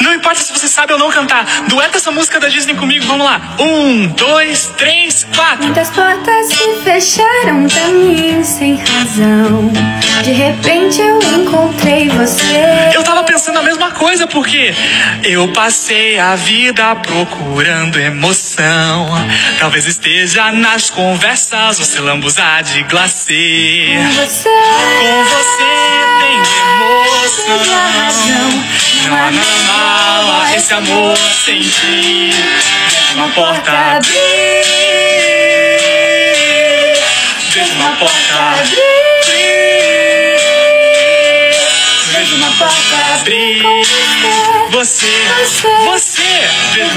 Não importa se você sabe ou não cantar. Dueta essa música da Disney comigo. Vamos lá. Um, dois, três, quatro. Muitas portas se fecharam pra mim sem razão. De repente eu encontrei você. Eu tava pensando a mesma coisa porque eu passei a vida procurando emoção. Talvez esteja nas conversas, você lambuzar de glacê. Com você, Com você tem emoção. Não há mal a esse amor sem ti. Vejo uma porta abrir. Vejo uma porta abrir. Vejo uma porta abrir. Você, você, vejo